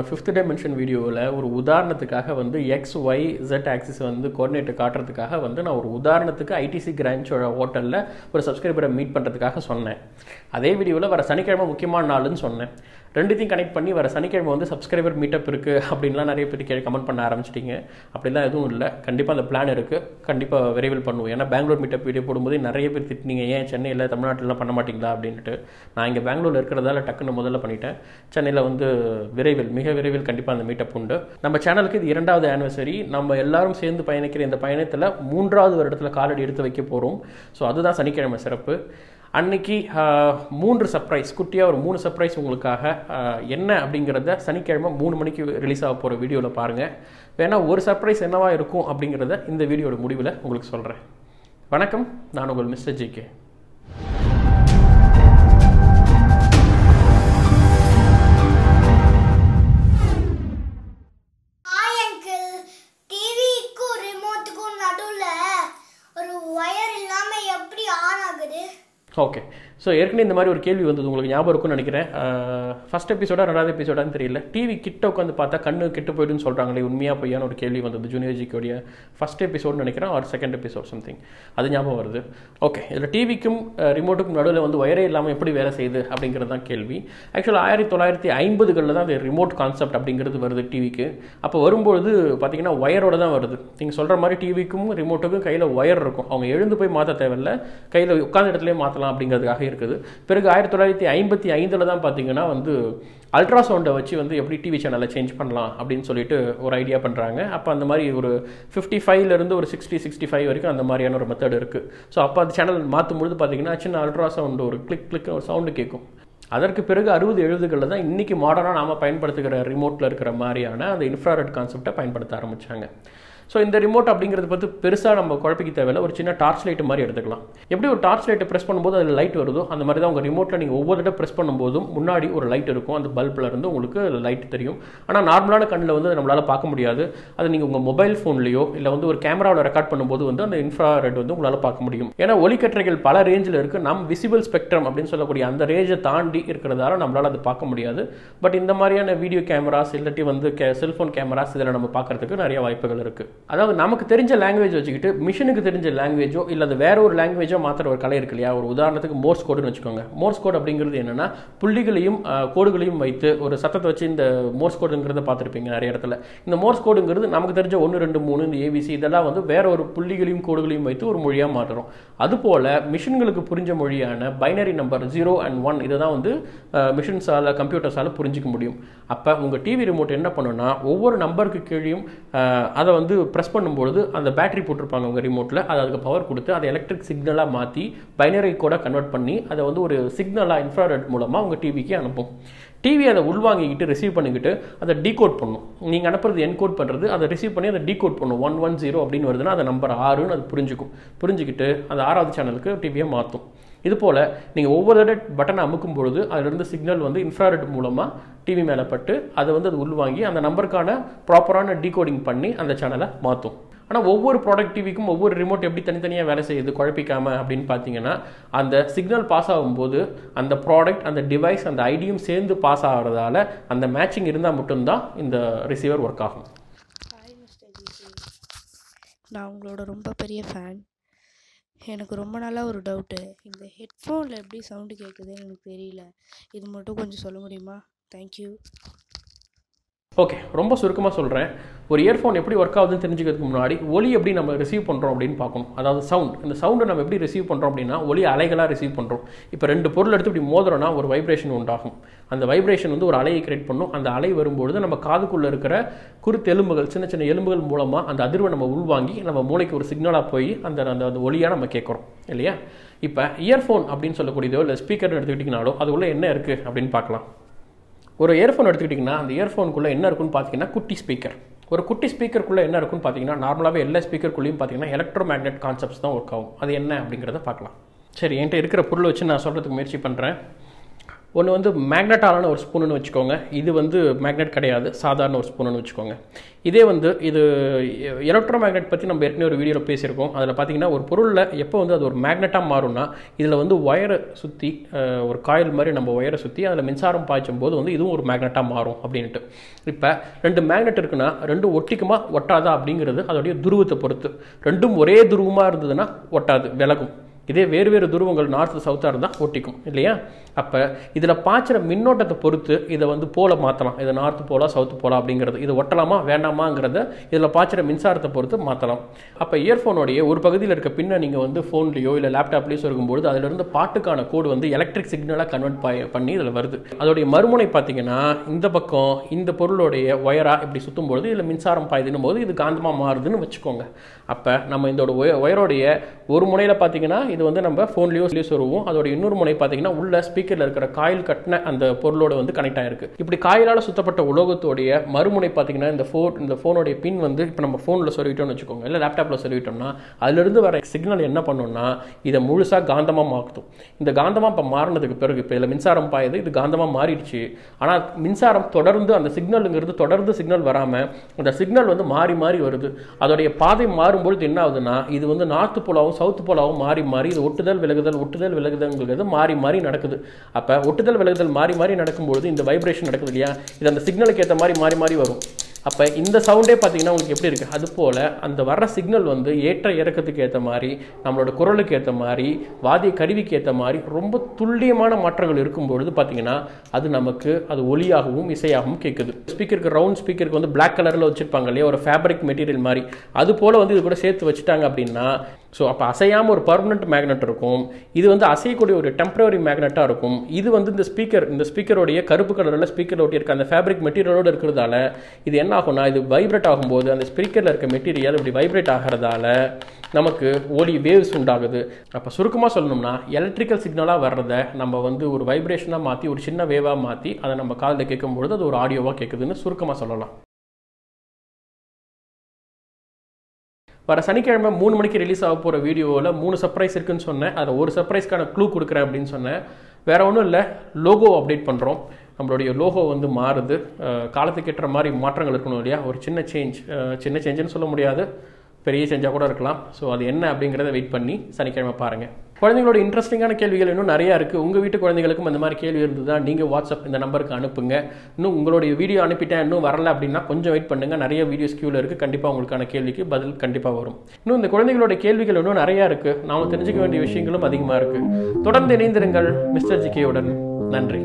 போன fifth dimension வீடியோவில் ஒரு உதாரணத்துக்காக வந்து எக்ஸ் ஒய் ஜெட் ஆக்சிஸ் வந்து கோஆர்டினேட்டர் காட்டுறதுக்காக வந்து நான் ஒரு உதாரணத்துக்கு ஐடிசி கிரான்ச்சோட ஹோட்டலில் ஒரு சப்ஸ்கிரைபரை மீட் பண்ணுறதுக்காக சொன்னேன். அதே வீடியோவில் வர சனிக்கிழமை முக்கியமான நாள்னு சொன்னேன். ரெண்டுத்தையும் கனெக்ட் பண்ணி வர சனிக்கிழமை வந்து சப்ஸ்கிரைபர் மீட்டப் இருக்குது அப்படின்லாம் நிறைய பேர் கேள்வி கமெண்ட் பண்ண ஆரம்பிச்சிட்டிங்க. அப்படிலாம் எதுவும் இல்லை. கண்டிப்பாக அந்த பிளான் இருக்குது கண்டிப்பாக விரைவில் பண்ணுவோம். ஏன்னா பெங்களூர் மீட்டப் வீடியோ போடும்போது நிறைய பேர் திட்டினீங்க ஏன் சென்னையில் தமிழ்நாட்டிலலாம் பண்ண மாட்டீங்களா? அப்படின்ட்டு நான் இங்கே பெங்களூரில் இருக்கிறதால டக்குன்னு முதல்ல பண்ணிட்டேன். சென்னையில் வந்து விரைவில் மிக விரைவில் கண்டிப்பாக அந்த மீட்டப் உண்டு. நம்ம சேனலுக்கு இது இரண்டாவது ஆனிவர்சரி நம்ம எல்லாரும் சேர்ந்து பயணிக்கிற இந்த பயணத்தில் மூன்றாவது வருடத்தில் காலடி எடுத்து வைக்க போகிறோம் ஸோ அதுதான் சனிக்கிழமை சிறப்பு. அன்னைக்கு மூன்று சர்ப்ரைஸ் குட்டியாக ஒரு மூணு சர்ப்ரைஸ் உங்களுக்காக என்ன அப்படிங்கிறத சனிக்கிழமை மூணு மணிக்கு ரிலீஸ் ஆக போகிற வீடியோவில் பாருங்கள் வேணால் ஒரு சர்ப்ரைஸ் என்னவா இருக்கும் அப்படிங்கிறத இந்த வீடியோட முடிவில் உங்களுக்கு சொல்கிறேன் வணக்கம் நான் உங்கள் மிஸ்டர் ஜிகே ஓகே ஸோ ஏற்கனவே இந்த மாதிரி ஒரு கேள்வி வந்தது உங்களுக்கு ஞாபகம் இருக்கும்னு நினைக்கிறேன். ஃபர்ஸ்ட் எபிசோடா ரெண்டாவது எபிசோடான்னு தெரியல. டிவி கிட்ட உட்காந்து பார்த்தா கண்ணு கெட்டு போயிடுன்னு சொல்கிறாங்களே உண்மையாக பொய்யான ஒரு கேள்வி வந்தது ஜூனியர் ஜிக்கோடைய ஃபர்ஸ்ட் எபிசோட்னு நினைக்கிறேன் ஆர் செகண்ட் எபிசோட் சம்திங் அது ஞாபகம் வருது. ஓகே இதில் டிவிக்கும் ரிமோட்டுக்கும் நடுவில் வந்து ஒயரே இல்லாமல் எப்படி வேலை செய்யுது அப்படிங்கிறது தான் கேள்வி. ஆக்சுவலாக ஆயிரத்தி தொள்ளாயிரத்தி ஐம்பதுகளில் தான் அது ரிமோட் கான்செப்ட் அப்படிங்கிறது வருது டிவிக்கு அப்போ வரும்பொழுது பார்த்தீங்கன்னா ஒயரோட தான் வருது. நீங்கள் சொல்கிற மாதிரி டிவிக்கும் ரிமோட்டுக்கும் கையில் ஒயர் இருக்கும். அவங்க எழுந்து போய் மாற்ற தேவையில்ல. கையில் உட்காந்த இடத்துலேயே மாற்றலாம் அப்படிங்கிறதுக்காக இருக்குது. பிறகு ஆயிரத்தி தொள்ளாயிரத்தி ஐம்பத்தி ஐந்தில் தான் பார்த்தீங்கன்னா வந்து அல்ட்ராசவுண்டை வச்சு வந்து எப்படி டிவி சேனலை சேஞ்ச் பண்ணலாம் அப்படின்னு சொல்லிட்டு ஒரு ஐடியா பண்ணுறாங்க அப்போ அந்த மாதிரி ஒரு ஃபிஃப்டி ஃபைவ்லேருந்து ஒரு சிக்ஸ்டி சிக்ஸ்டி ஃபைவ் வரைக்கும் அந்த மாதிரியான ஒரு மெத்தட் இருக்குது ஸோ அப்போ அந்த சேனல் மாற்றும் பொழுது பார்த்தீங்கன்னா சின்ன அல்ட்ராசவுண்ட் ஒரு கிளிக் கிளிக் ஒரு சவுண்டு கேட்கும் அதற்கு பிறகு அறுபது எழுபதுகளில் தான் இன்றைக்கி மாடர்னாக நாம் பயன்படுத்துகிற ரிமோட்டில் இருக்கிற மாதிரியான அந்த இன்ஃப்ராரெட் கான்செப்டை பயன்படுத்த ஆரம்பித்தாங்க ஸோ இந்த ரிமோட் அப்படிங்கிறது பார்த்து பெருசாக நம்ம குழப்பிக்க தேவையில்ல. ஒரு சின்ன டார்ச் லைட் மாதிரி எடுத்துக்கலாம். எப்படி ஒரு டார்ச் லைட்டை ப்ரெஸ் பண்ணும்போது அதில் லைட் வருதோ அந்த மாதிரி தான் உங்கள் ரிமோட்டில் நீங்கள் ஒவ்வொரு தடவை ப்ரெஸ் பண்ணும்போதும் முன்னாடி ஒரு லைட் இருக்கும். அந்த பல்பில் இருந்து உங்களுக்கு லைட் தெரியும். ஆனால் நார்மலான கண்ணில் வந்து நம்மளால் பார்க்க முடியாது. அது நீங்கள் உங்கள் மொபைல் ஃபோன்லேயோ இல்லை வந்து ஒரு கேமராவில் ரெக்கார்ட் பண்ணும்போது வந்து அந்த இன்ஃப்ரா ரெட் வந்து உங்களால் பார்க்க முடியும். ஏன்னா ஒலிக்கற்றைகள் பல ரேஞ்சில் இருக்குது நம் விசிபிள் ஸ்பெக்ட்ரம் அப்படின்னு சொல்லக்கூடிய அந்த ரேஞ்சை தாண்டி இருக்கிறதால நம்மளால் அது பார்க்க முடியாது. பட் இந்த மாதிரியான வீடியோ கேமராஸ் இல்லாட்டி வந்து கே செல்ஃபோன் கேமராஸ் இதில் நம்ம பார்க்கறதுக்கு நிறைய வாய்ப்புகள் இருக்குது அதாவது நமக்கு தெரிஞ்ச லாங்குவேஜ் வச்சுக்கிட்டு மிஷினுக்கு தெரிஞ்ச லாங்குவேஜோ இல்லை அது வேற ஒரு லாங்குவேஜோ மாத்திர ஒரு கலை இருக்கு இல்லையா? ஒரு உதாரணத்துக்கு மோர்ஸ் கோடுன்னு வச்சுக்கோங்க. மோர்ஸ் கோட் அப்படிங்கிறது என்னென்னா புள்ளிகளையும் கோடுகளையும் வைத்து ஒரு சத்தத்தை வச்சு இந்த மோர்ஸ் கோடுங்கிறத பார்த்துருப்பீங்க நிறைய இடத்துல. இந்த மோர்ஸ் கோடுங்கிறது நமக்கு தெரிஞ்ச ஒன்று ரெண்டு மூணு இந்த ஏபிசி இதெல்லாம் வந்து வேற ஒரு புள்ளிகளையும் கோடுகளையும் வைத்து ஒரு மொழியாக மாற்றுறோம் அதுபோல் மிஷின்களுக்கு புரிஞ்ச மொழியான binary number zero and one இதை தான் வந்து மிஷின்ஸால் கம்ப்யூட்டர்ஸால் புரிஞ்சிக்க முடியும். அப்போ உங்கள் டிவி ரிமோட் என்ன பண்ணுன்னா ஒவ்வொரு நம்பருக்கு கீழேயும் அதை வந்து ப்ரெஸ் பண்ணும்பொழுது அந்த பேட்டரி போட்டிருப்பாங்க உங்கள் ரிமோட்டில் அது அதுக்கு பவர் கொடுத்து அதை எலக்ட்ரிக் சிக்னலாக மாற்றி பைனரி கூட கன்வெர்ட் பண்ணி அதை வந்து ஒரு சிக்னலாக இன்ஃப்ராரெட் மூலமாக உங்கள் டிவிக்கு அனுப்பும். டிவி அதை உள்வாங்கிக்கிட்டு ரிசீவ் பண்ணிக்கிட்டு அதை டீகோட் பண்ணும். நீங்கள் அனுப்புறது என்கோட் பண்ணுறது அதை ரிசீவ் பண்ணி அதை டீகோட் பண்ணும். ஒன் ஒன் ஜீரோ அப்படின்னு வருதுன்னா அந்த நம்பர் ஆறுன்னு அது புரிஞ்சுக்கும். புரிஞ்சுக்கிட்டு அந்த ஆறாவது சேனலுக்கு டிவியை மாற்றும் இது போல் நீங்கள் ஒவ்வொரு தடவை பட்டனை அமுக்கும் பொழுது அதிலிருந்து சிக்னல் வந்து இன்ஃப்ராரெட் மூலமாக டிவி மேலே பட்டு அதை வந்து அது உள்வாங்கி அந்த நம்பருக்கான ப்ராப்பரான டீகோடிங் பண்ணி அந்த சேனலை மாற்றும் ஆனால் ஒவ்வொரு ப்ராடக்ட் டிவிக்கும் ஒவ்வொரு ரிமோட் எப்படி தனித்தனியாக வேலை செய்யுது குழப்பிக்காம அப்படின்னு பார்த்தீங்கன்னா அந்த சிக்னல் பாஸ் ஆகும்போது அந்த ப்ராடக்ட் அந்த டிவைஸ் அந்த ஐடியும் சேர்ந்து பாஸ் ஆகிறதால அந்த மேட்சிங் இருந்தால் மட்டும்தான் இந்த ரிசீவர் ஒர்க் ஆகும். நான் உங்களோட ரொம்ப பெரிய ஃபேன் எனக்கு ரொம்ப நாளாக ஒரு டவுட்டு இந்த ஹெட்ஃபோனில் எப்படி சவுண்டு கேட்குதுன்னு எனக்கு தெரியல. இது மட்டும் கொஞ்சம் சொல்ல முடியுமா? தேங்க்யூ ஓகே ரொம்ப சுருக்கமாக சொல்கிறேன் ஒரு இயர்ஃபோன் எப்படி ஒர்க் ஆகுதுன்னு தெரிஞ்சுக்கிறதுக்கு முன்னாடி ஒலி எப்படி நம்ம ரிசீவ் பண்ணுறோம் அப்படின்னு பார்க்கணும். அதாவது சவுண்ட் இந்த சவுண்டை நம்ம எப்படி ரிசீவ் பண்ணுறோம் அப்படின்னா ஒலி அலைகளாக ரிசீவ் பண்ணுறோம் இப்போ ரெண்டு பொருள் எடுத்து இப்படி மோதுறோன்னா ஒரு வைப்ரேஷன் உண்டாகும். அந்த வைப்ரேஷன் வந்து ஒரு அலையை கிரியேட் பண்ணும். அந்த அலை வரும்பொழுது நம்ம காதுக்குள்ளே இருக்கிற குருத்து எலும்புகள் சின்ன சின்ன எலும்புகள் மூலமாக அந்த அதிர்வை நம்ம உள்வாங்கி நம்ம மூளைக்கு ஒரு சிக்னலாக போய் அந்த அந்த அந்த ஒலியாக நம்ம கேட்குறோம். இல்லையா? இப்போ இயர்ஃபோன் அப்படின்னு சொல்லக்கூடியதோ இல்லை ஸ்பீக்கர்னு எடுத்துக்கிட்டிங்கனாலோ அது உள்ள என்ன இருக்குது அப்படின்னு பார்க்கலாம். ஒரு இயர்ஃபோன் எடுத்துக்கிட்டிங்கன்னா அந்த இயர்ஃபோனுக்குள்ளே என்ன இருக்குன்னு பார்த்தீங்கன்னா குட்டி ஸ்பீக்கர் ஒரு குட்டி ஸ்பீக்கருக்குள்ளே என்ன இருக்குன்னு பார்த்தீங்கன்னா நார்மலாகவே எல்லா ஸ்பீக்கருக்குள்ளேயும் பார்த்தீங்கன்னா எலக்ட்ரோ மேக்னெட் கான்செப்ட்ஸ் தான் ஒர்க் ஆகும். அது என்ன அப்படிங்கிறத பார்க்கலாம். சரி என்கிட்ட இருக்கிற பொருளை வச்சு நான் சொல்கிறதுக்கு முயற்சி பண்ணுறேன் ஒன்று வந்து மேக்னட்டாலான ஒரு ஸ்பூனுன்னு வச்சுக்கோங்க. இது வந்து மேக்னெட் கிடையாது. சாதாரண ஒரு ஸ்பூனுன்னு வச்சுக்கோங்க. இதே வந்து இது எலக்ட்ரோ மேக்னெட் பற்றி நம்ம ஏற்கனவே ஒரு வீடியோவில் பேசியிருக்கோம். அதில் பார்த்தீங்கன்னா ஒரு பொருளில் எப்போ வந்து அது ஒரு மேக்னெட்டாக மாறும்னா இதில் வந்து ஒயரை சுற்றி ஒரு காயில் மாதிரி நம்ம ஒயரை சுற்றி அதில் மின்சாரம் பாய்ச்சும் போது வந்து இதுவும் ஒரு மேக்னெட்டாக மாறும் அப்படின்ட்டு இப்போ ரெண்டு மேக்னெட் இருக்குன்னா ரெண்டும் ஒட்டிக்குமா ஒட்டாதா அப்படிங்கிறது அதோடைய துருவத்தை பொறுத்து. ரெண்டும் ஒரே துருவமாக இருந்ததுன்னா ஒட்டாது விலகும். இதே வேறு வேறு துருவங்கள் நார்த்து சவுத்தாக இருந்தால் ஒட்டிக்கும் இல்லையா? அப்போ இதில் பாய்ச்சிற மின்னோட்டத்தை பொறுத்து இதை வந்து போல மாற்றலாம் இதை நார்த்து போலா சவுத்து போலா அப்படிங்கிறது. இது ஒட்டலாமா வேண்டாமாங்கிறத இதில் பாய்ச்சிற மின்சாரத்தை பொறுத்து மாற்றலாம் அப்போ இயர்ஃபோனுடைய ஒரு பகுதியில் இருக்க பின்னை நீங்கள் வந்து ஃபோன்லேயோ இல்லை லேப்டாப்லேயோ இருக்கும்போது அதிலிருந்து பாட்டுக்கான கோடு வந்து எலக்ட்ரிக் சிக்னலாக கன்வெர்ட் பண்ணி இதில் வருது. அதோடைய மறுமுனை பார்த்தீங்கன்னா இந்த பக்கம் இந்த பொருளுடைய ஒயராக இப்படி சுற்றும் பொழுது இதில் மின்சாரம் பாயுதுன்னும் போது இது காந்தமாக மாறுதுன்னு வச்சுக்கோங்க. அப்போ நம்ம இதோட ஒயரோடைய ஒரு முனையில் பார்த்தீங்கன்னா இது வந்து நம்ம ஃபோன்லேயோ சொருவோம் அதோட இன்னொரு முனை பார்த்தீங்கன்னா உள்ள ஸ்பீக்கரில் இருக்கிற காயில் கட்டின அந்த பொருளோட வந்து கனெக்ட் ஆயிருக்கு. இப்படி காயிலால் சுத்தப்பட்ட உலோகத்தோடைய மறுமுனை பார்த்தீங்கன்னா இந்த ஃபோன் இந்த ஃபோனுடைய பின் வந்து இப்போ நம்ம ஃபோனில் சொல்லிட்டோம்னு வச்சுக்கோங்க. இல்லை லேப்டாப்பில் சொல்லிட்டோம்னா அதுலேருந்து வர சிக்னல் என்ன பண்ணோம்னா இதை முழுசாக காந்தமாக மாற்றும் இந்த காந்தமாக இப்போ மாறினதுக்கு பிறகு இப்போ இதில் மின்சாரம் பாயுது இது காந்தமாக மாறிடுச்சு. ஆனால் மின்சாரம் தொடர்ந்து அந்த சிக்னலுங்கிறது தொடர்ந்து சிக்னல் வராமல் அந்த சிக்னல் வந்து மாறி மாறி வருது. அதோடைய பாதை மாறும்பொழுது என்ன ஆகுதுன்னா இது வந்து நார்த்து போலாவும் சவுத்து போலாவும் மாறி மாறி இது ஒட்டுதல் விலகுதல் ஒட்டுதல் விலகுதல்ங்கிறது மாறி மாறி நடக்குது. அப்போ ஒட்டுதல் விலகுதல் மாறி மாறி நடக்கும்பொழுது இந்த வைப்ரேஷன் நடக்குது இல்லையா? இது அந்த சிக்னலுக்கு ஏற்ற மாதிரி மாறி மாறி வரும். அப்போ இந்த சவுண்டே பார்த்தீங்கன்னா உங்களுக்கு எப்படி இருக்குது அது போல் அந்த வர்ற சிக்னல் வந்து ஏற்ற இறக்கத்துக்கு ஏற்ற மாதிரி நம்மளோட குரலுக்கு ஏற்ற மாதிரி வாதிய கருவிக்கு ஏற்ற மாதிரி ரொம்ப துல்லியமான மாற்றங்கள் இருக்கும்பொழுது பார்த்தீங்கன்னா அது நமக்கு அது ஒலியாகவும் இசையாகவும் கேட்குது ஸ்பீக்கருக்கு ரவுண்ட் ஸ்பீக்கருக்கு வந்து பிளாக் கலரில் வச்சுருப்பாங்க இல்லையா? ஒரு ஃபேப்ரிக் மெட்டீரியல் மாதிரி. அது போல் வந்து இது கூட சேர்த்து வச்சுட்டாங்க அப்படின்னா ஸோ அப்போ அசையாமல் ஒரு பர்மனெண்ட் மேக்னெட் இருக்கும். இது வந்து அசையக்கூடிய ஒரு டெம்பரரி மேக்னெட்டாக இருக்கும். இது வந்து இந்த ஸ்பீக்கர் இந்த ஸ்பீக்கருடைய கருப்பு கலரில் ஸ்பீக்கர் ஒட்டி இருக்க அந்த ஃபேப்ரிக் மெட்டீரியலோடு இருக்கிறதால இது என்ன ஆகும்னா இது வைப்ரேட் ஆகும்போது அந்த ஸ்பீக்கரில் இருக்க மெட்டீரியல் இப்படி வைப்ரேட் ஆகிறதால நமக்கு ஒலி வேவ்ஸ் உண்டாகுது. அப்போ சுருக்கமாக சொல்லணும்னா எலக்ட்ரிக்கல் சிக்னலாக வர்றத நம்ம வந்து ஒரு வைப்ரேஷனாக மாற்றி ஒரு சின்ன வேவாக மாற்றி அதை நம்ம காதில் கேட்கும்பொழுது அது ஒரு ஆடியோவாக கேட்குதுன்னு சுருக்கமாக சொல்லலாம். வர சனிக்கிழமை மூணு மணிக்கு ரிலீஸ் ஆக போகிற வீடியோவில் மூணு சர்ப்ரைஸ் இருக்குன்னு சொன்னேன். அதை ஒரு சர்ப்ரைஸ்க்கான க்ளூ கொடுக்குறேன் அப்படின்னு சொன்னேன். வேறு ஒன்றும் இல்லை லோகோ அப்டேட் பண்ணுறோம் நம்மளுடைய லோகோ வந்து மாறுது. காலத்துக்கு ஏற்ற மாதிரி மாற்றங்கள் இருக்கணும் இல்லையா? ஒரு சின்ன சேஞ்ச் சின்ன சேஞ்சுன்னு சொல்ல முடியாது. பெரிய சேஞ்சாக கூட இருக்கலாம். ஸோ அது என்ன அப்படிங்கிறத வெயிட் பண்ணி சனிக்கிழமை பாருங்கள் குழந்தைங்களோட இன்ட்ரெஸ்டிங்கான கேள்விகள் இன்னும் நிறையா இருக்குது உங்கள் வீட்டு குழந்தைகளுக்கும் இந்த மாதிரி கேள்வி இருந்ததா நீங்கள் வாட்ஸ்அப் இந்த நம்பருக்கு அனுப்புங்க. இன்னும் உங்களுடைய வீடியோ அனுப்பிட்டேன் இன்னும் வரல அப்படின்னா கொஞ்சம் வெயிட் பண்ணுங்கள் நிறைய வீடியோஸ் கியூவில் இருக்குது கண்டிப்பாக உங்களுக்கான கேள்விக்கு பதில் கண்டிப்பாக வரும். இன்னும் இந்த குழந்தைகளோட கேள்விகள் இன்னும் நிறையா இருக்குது நாம் தெரிஞ்சுக்க வேண்டிய விஷயங்களும் அதிகமாக இருக்குது தொடர்ந்து இணைந்திருங்கள் மிஸ்டர் ஜிகேயுடன் நன்றி.